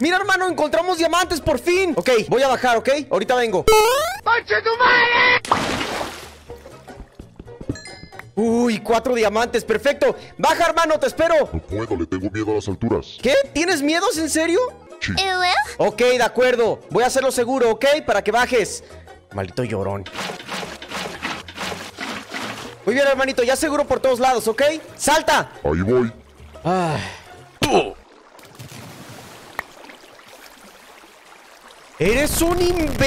Mira, hermano, encontramos diamantes por fin Ok, voy a bajar, ¿ok? Ahorita vengo Uy, cuatro diamantes, perfecto Baja, hermano, te espero No puedo, le tengo miedo a las alturas. ¿Qué? ¿Tienes miedos, en serio? Ok, de acuerdo Voy a hacerlo seguro, ¿ok? Para que bajes Maldito llorón Muy bien, hermanito, ya seguro por todos lados, ¿ok? ¡Salta! Ahí voy. Ay. Eres un imbécil